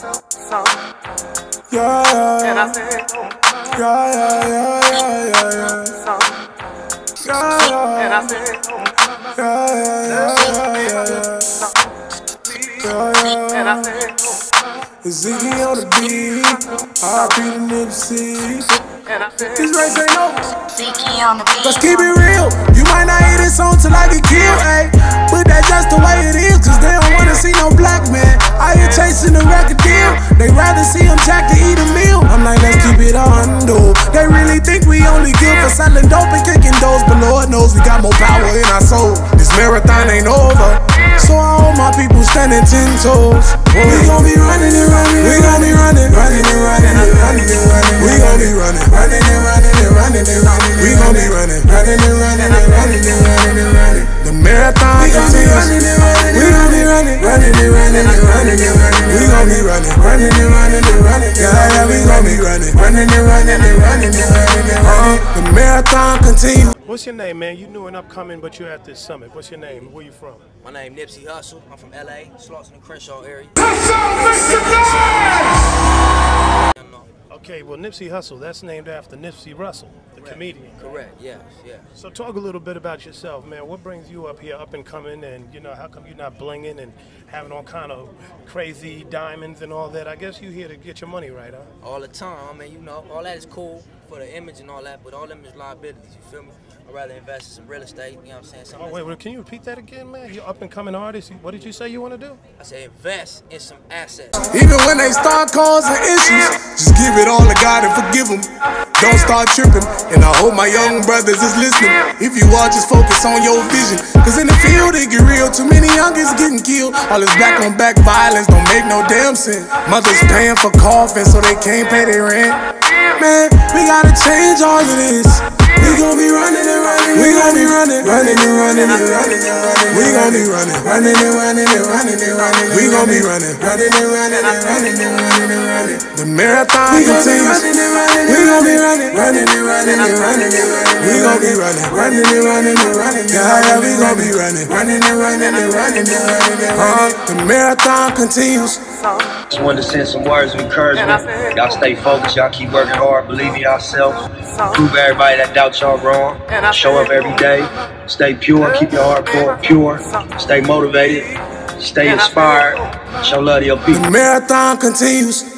Yeah, yeah, yeah. Yeah, yeah, yeah, yeah, yeah, yeah. Yeah, yeah. Yeah, yeah, yeah, yeah, yeah. Yeah, yeah. It's Ziggy on the beat. I be the Nipsey. This race ain't over. Ziki on the beat. Let's keep it real. You might not hear this song till I get killed, They really think we only good for selling dope and kicking doors, but Lord knows we got more power in our soul. This marathon ain't over. So I hope my people standing ten toes. We gon' be running and running. We gon' be running, running and running and running and running. We gon' be running, running and running and running and running. We gon' be running, running and running and running and running and running. The marathon continues. We gon' be running, running and running and running and running. We gon' be running, running and running and running. Yeah, yeah, we gon' be running, running and running and running and running and running. Uh-huh. The marathon continues. What's your name, man? You new and upcoming, but you're at this summit. What's your name? Where you from? My name Nipsey Hussle. I'm from LA, Slauson and Crenshaw area. Okay, well, Nipsey Hussle, that's named after Nipsey Russell, the comedian. Correct, yes, yes. So talk a little bit about yourself, man. What brings you up here, up and coming, and you know, how come you're not blinging and having all kind of crazy diamonds and all that? I guess you're here to get your money right, huh? All the time, I mean, you know, all that is cool for the image and all that, but all them is liabilities, you feel me? I'd rather invest in some real estate, you know what I'm saying? Something Oh wait, wait, can you repeat that again, man? You're up and coming artist. What did you say you want to do? I say invest in some assets. Even when they start causing issues, just give it all to God and forgive them. Don't start tripping, and I hope my young brothers is listening. If you are, just focus on your vision. Cause in the field, it get real. Too many youngins getting killed. All this back on back violence don't make no damn sense. Mothers paying for coffins so they can't pay their rent. Man, we gotta change all of this. We gon' be running and running. We gon' be running, running and running and running and running. We gon' be running, running and running and running and running. We gon' be running, running and running and running and running and running. The marathon continues. We gon' be running, running and running and running and running. We gon' be running, running and running and running. Yeah, yeah, we gon' be running, running and running and running and running and running. Uh-huh. The marathon continues. Just wanted to send some words of encouragement. Y'all stay focused. Y'all keep working hard. Believe in yourselves. Prove everybody that doubts y'all wrong. Show up every day. Stay pure. Keep your heart pure. pure. Stay motivated. Stay inspired. Show love to your people. The marathon continues.